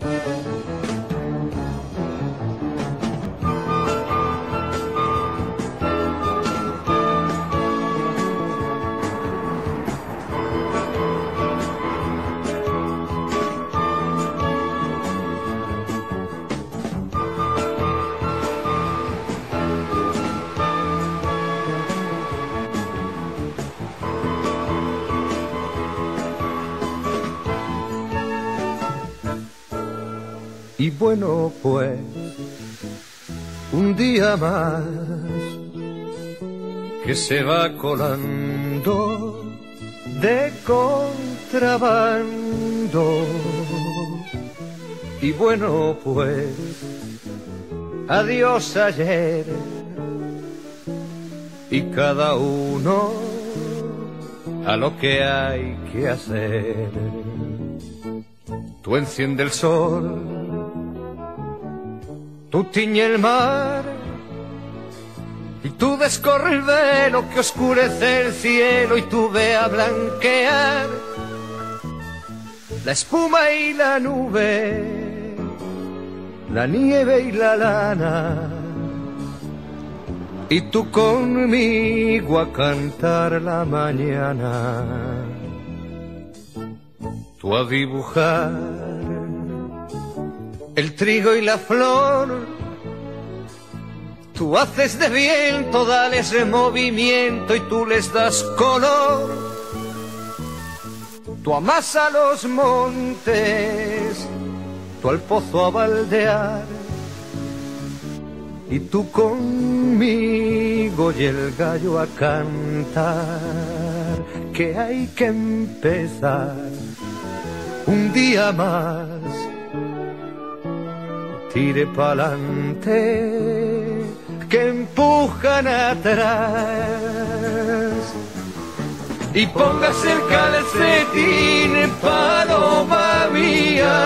Música Y bueno, pues, un día más que se va colando de contrabando. Y bueno, pues, adiós ayer. Y cada uno a lo que hay que hacer. Tú enciende el sol Tú tiñe el mar y tú descorre el velo que oscurece el cielo y tú ve a blanquear la espuma y la nube, la nieve y la lana. Y tú conmigo a cantar la mañana, tú a dibujar el trigo y la flor. Tú haces de viento, dales movimiento y tú les das color. Tú amas a los montes, tú al pozo a baldear. Y tú conmigo y el gallo a cantar, que hay que empezar un día más tire pa'lante, que empujan atrás. Y póngase el calcetín, paloma mía,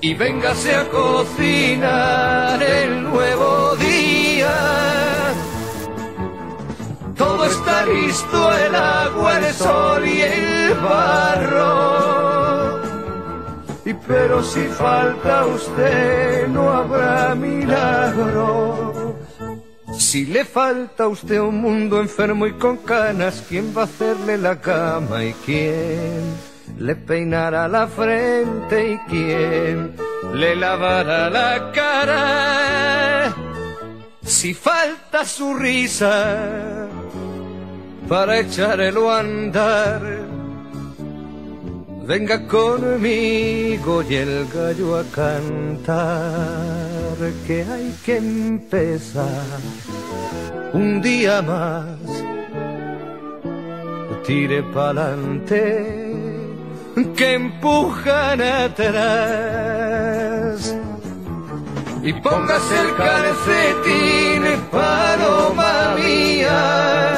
y véngase a cocinar el nuevo día. Todo está listo, el agua, el sol y el barro y pero si falta usted no habrá milagro. Si le falta a usted un mundo enfermo y con canas, ¿quién va a hacerle la cama y quién le peinará la frente y quién le lavará la cara? Si falta su risa para echarlo a andar, Venga conmigo y el gallo a cantar que hay que empezar un día más. Tire pa'lante que empujan atrás. Y póngase el calcetín, paloma mía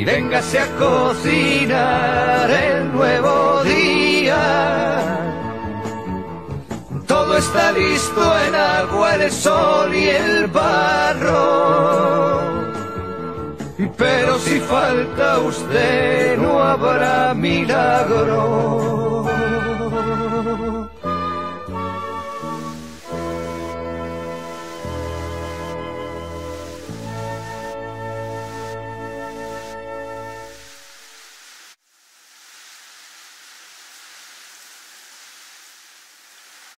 y véngase a cocinar el nuevo día. Todo está listo en agua, el sol y el barro. Pero si falta usted no habrá milagro.